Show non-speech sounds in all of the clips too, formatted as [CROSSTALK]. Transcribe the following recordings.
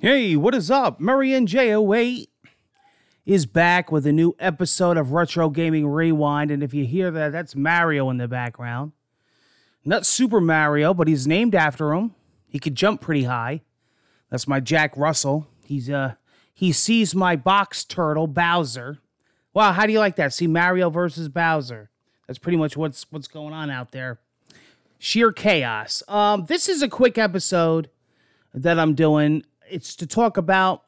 Hey, what is up? MurrayNJ08 is back with a new episode of Retro Gaming Rewind. And if you hear that, that's Mario in the background. Not Super Mario, but he's named after him. He could jump pretty high. That's my Jack Russell. He's uh he sees my box turtle, Bowser. Wow, how do you like that? See Mario versus Bowser. That's pretty much what's what's going on out there. Sheer chaos. Um, this is a quick episode that I'm doing. It's to talk about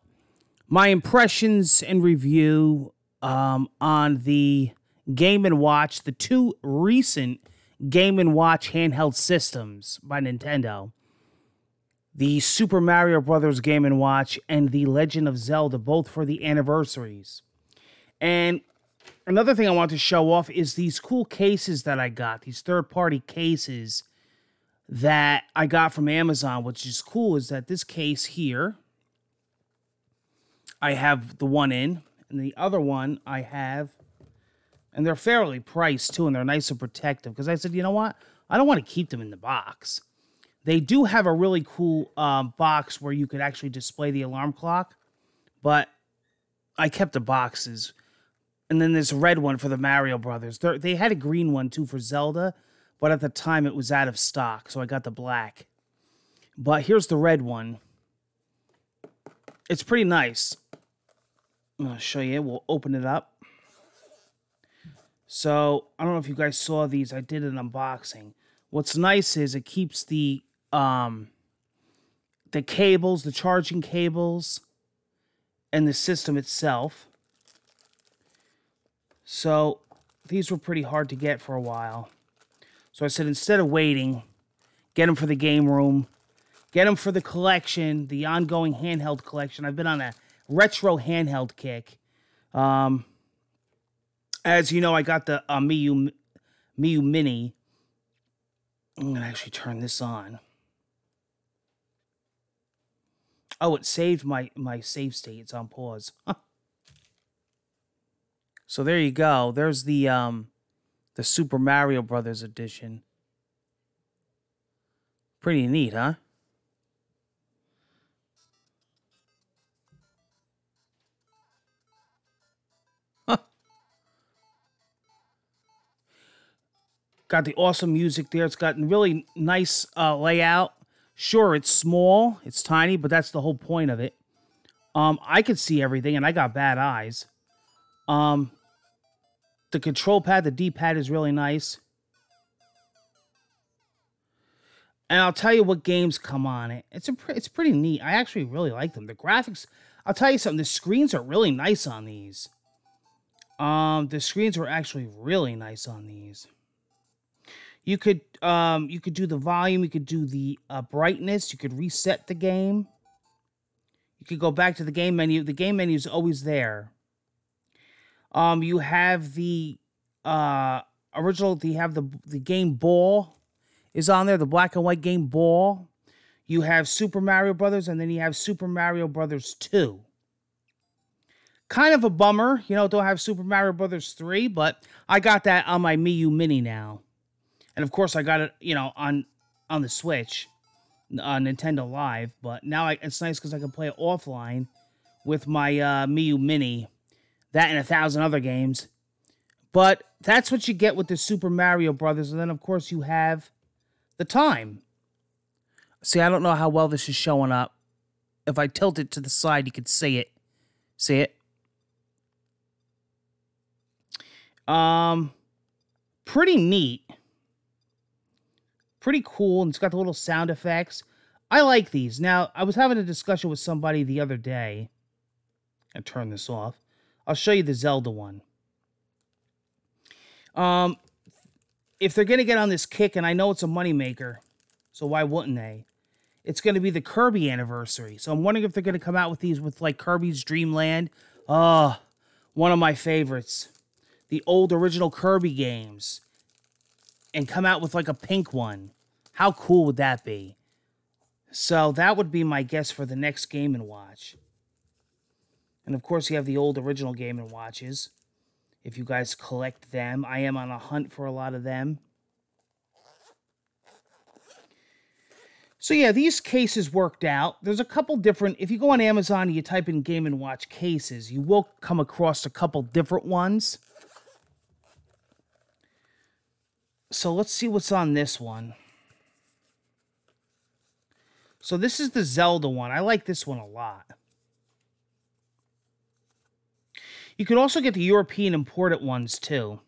my impressions and review um, on the Game and Watch, the two recent Game and Watch handheld systems by Nintendo. The Super Mario Brothers Game and Watch and the Legend of Zelda, both for the anniversaries. And another thing I want to show off is these cool cases that I got, these third party cases that I got from Amazon, which is cool, is that this case here, I have the one in, and the other one I have, and they're fairly priced too, and they're nice and protective. Because I said, you know what? I don't want to keep them in the box. They do have a really cool um, box where you could actually display the alarm clock, but I kept the boxes. And then this red one for the Mario Brothers. They're, they had a green one too for Zelda, but at the time it was out of stock, so I got the black. But here's the red one. It's pretty nice. I'm going to show you. We'll open it up. So, I don't know if you guys saw these. I did an unboxing. What's nice is it keeps the um the cables, the charging cables and the system itself. So, these were pretty hard to get for a while. So I said instead of waiting, get them for the game room, get them for the collection, the ongoing handheld collection. I've been on a retro handheld kick. Um, as you know, I got the uh, Miyoo Miyoo Mini. I'm gonna actually turn this on. Oh, it saved my my save state. It's on pause. [LAUGHS] so there you go. There's the um the Super Mario Brothers edition. Pretty neat, huh? Got the awesome music there. It's got a really nice uh, layout. Sure, it's small, it's tiny, but that's the whole point of it. Um, I could see everything, and I got bad eyes. Um, the control pad, the D-pad is really nice. And I'll tell you what games come on it. It's a it's pretty neat. I actually really like them. The graphics, I'll tell you something. The screens are really nice on these. Um, the screens were actually really nice on these. You could um you could do the volume, you could do the uh, brightness, you could reset the game. You could go back to the game menu. The game menu is always there. Um, you have the uh original. You have the the game ball is on there. The black and white game ball. You have Super Mario Brothers, and then you have Super Mario Brothers Two. Kind of a bummer, you know, don't have Super Mario Brothers 3, but I got that on my Miyoo Mini now. And of course I got it, you know, on on the Switch, uh, Nintendo Live, but now I, it's nice because I can play it offline with my uh, Miyoo Mini that and a thousand other games. But that's what you get with the Super Mario Brothers. And then, of course, you have the time. See, I don't know how well this is showing up. If I tilt it to the side, you could see it. See it? Um, pretty neat. Pretty cool. And it's got the little sound effects. I like these. Now, I was having a discussion with somebody the other day. I turn this off. I'll show you the Zelda one. Um, if they're gonna get on this kick, and I know it's a moneymaker, so why wouldn't they? It's gonna be the Kirby anniversary. So I'm wondering if they're gonna come out with these with like Kirby's Dream Land. Oh, one of my favorites. The old original Kirby games. And come out with like a pink one. How cool would that be? So that would be my guess for the next Game and Watch. And of course, you have the old original Game and Watches. If you guys collect them, I am on a hunt for a lot of them. So yeah, these cases worked out. There's a couple different. If you go on Amazon and you type in Game and Watch cases, you will come across a couple different ones. So let's see what's on this one. So this is the Zelda one. I like this one a lot. You could also get the European imported ones too.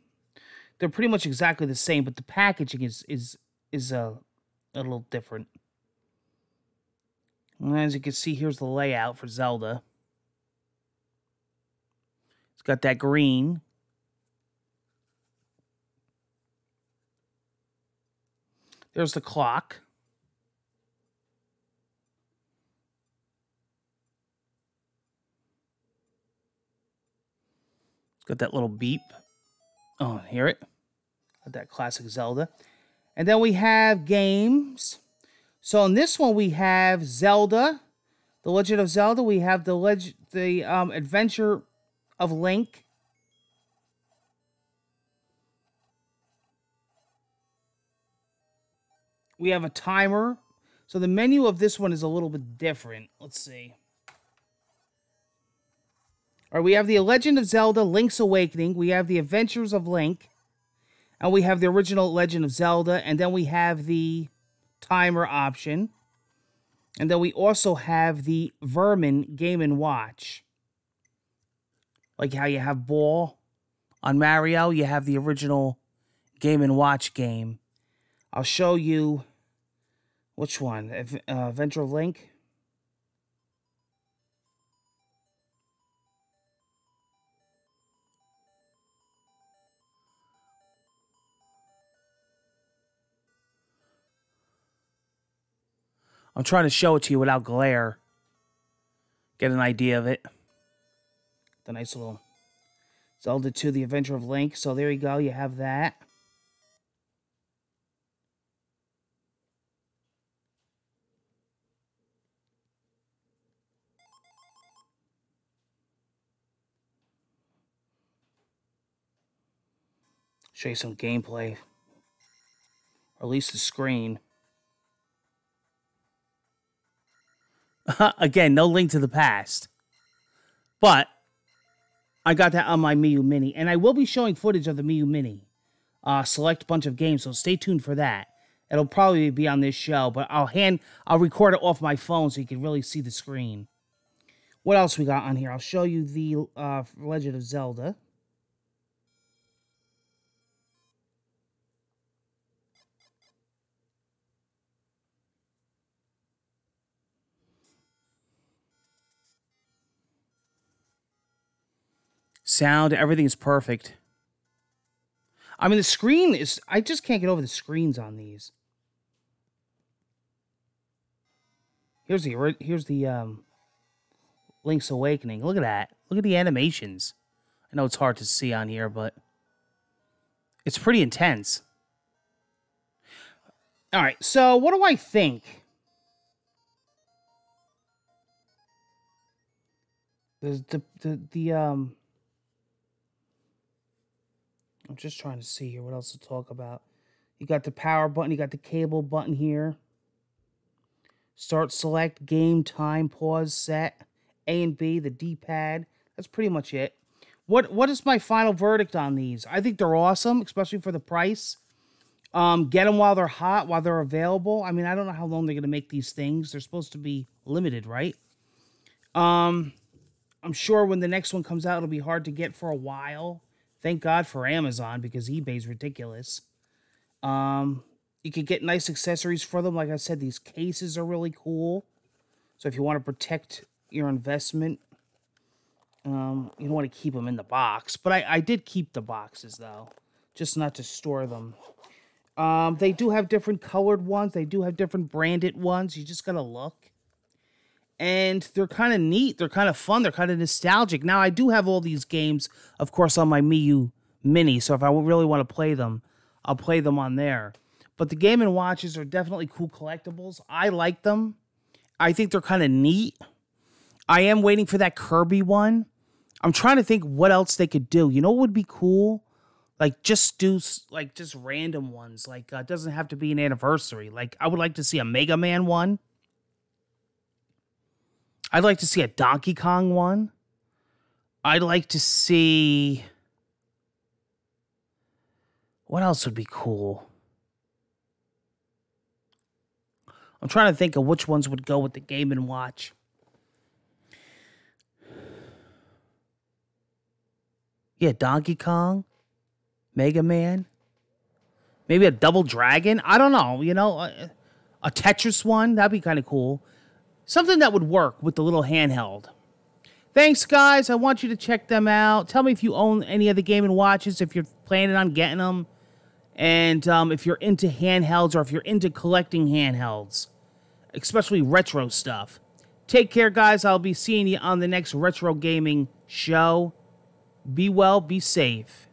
They're pretty much exactly the same, but the packaging is is is a, a little different. And as you can see, here's the layout for Zelda. It's got that green. There's the clock. Got that little beep. Oh, hear it? Got that classic Zelda. And then we have games. So in this one we have Zelda, The Legend of Zelda. We have the leg the um, Adventure of Link. We have a timer. So the menu of this one is a little bit different. Let's see. Right, we have the Legend of Zelda, Link's Awakening. We have the Adventures of Link. And we have the original Legend of Zelda. And then we have the timer option. And then we also have the Vermin Game and Watch. Like how you have Ball on Mario, you have the original Game and Watch game. I'll show you which one. Uh, Adventure Link. I'm trying to show it to you without glare. Get an idea of it. The nice little Zelda 2, The Adventure of Link. So there you go. You have that. Show you some gameplay. Or at least the screen. [LAUGHS] Again, no link to the past. But I got that on my Miyoo Mini. And I will be showing footage of the Miyoo Mini. Uh, select bunch of games, so stay tuned for that. It'll probably be on this show, but I'll hand I'll record it off my phone so you can really see the screen. What else we got on here? I'll show you the uh, Legend of Zelda. Sound, everything is perfect. I mean, the screen is. I just can't get over the screens on these. Here's the here's the um, Link's Awakening. Look at that. Look at the animations. I know it's hard to see on here, but it's pretty intense. All right, so what do I think? The the the, the um I'm just trying to see here what else to talk about. You got the power button, you got the cable button here. Start, select, game, time, pause, set, A and B, the D-pad. That's pretty much it. What What is my final verdict on these? I think they're awesome, especially for the price. Um, get them while they're hot, while they're available. I mean, I don't know how long they're going to make these things. They're supposed to be limited, right? Um, I'm sure when the next one comes out, it'll be hard to get for a while. Thank God for Amazon because eBay's ridiculous. Um, you can get nice accessories for them. Like I said, these cases are really cool. So if you want to protect your investment, um, you don't want to keep them in the box. But I, I did keep the boxes, though, just not to store them. Um, they do have different colored ones. They do have different branded ones. You just got to look and they're kind of neat. They're kind of fun. They're kind of nostalgic. Now, I do have all these games, of course, on my Miyoo Mini. So if I really want to play them, I'll play them on there. But the Game and Watches are definitely cool collectibles. I like them. I think they're kind of neat. I am waiting for that Kirby one. I'm trying to think what else they could do. You know what would be cool? Like just do like just random ones. Like uh, it doesn't have to be an anniversary. Like I would like to see a Mega Man one. I'd like to see a Donkey Kong one. I'd like to see what else would be cool? I'm trying to think of which ones would go with the game and watch. Yeah, Donkey Kong, Mega Man, maybe a Double Dragon. I don't know. You know, a, a Tetris one that'd be kind of cool. Something that would work with the little handheld. Thanks, guys. I want you to check them out. Tell me if you own any of the Game Watches, if you're planning on getting them, and um, if you're into handhelds or if you're into collecting handhelds, especially retro stuff. Take care, guys. I'll be seeing you on the next retro gaming show. Be well, be safe.